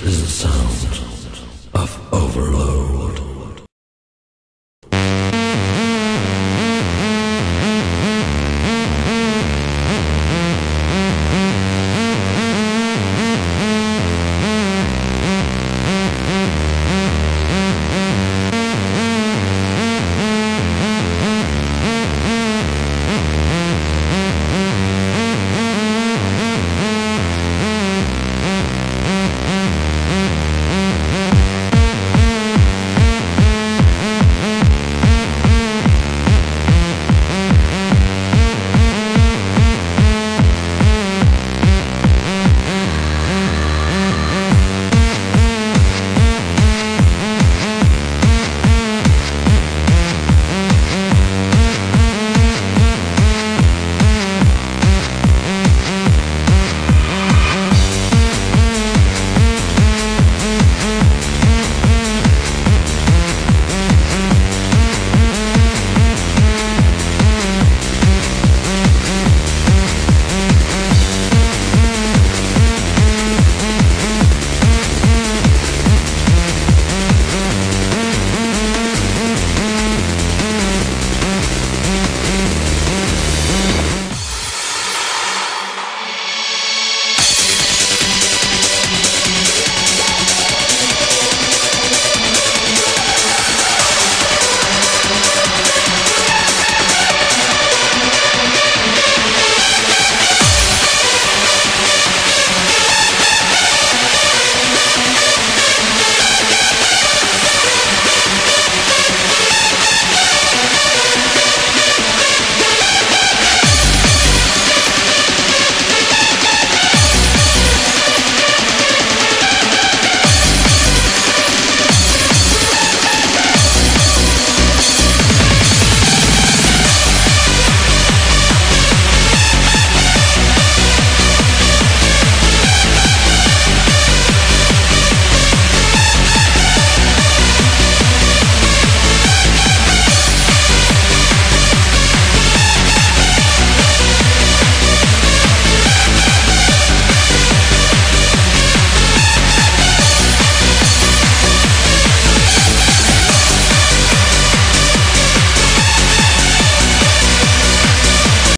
This is the sound of overload.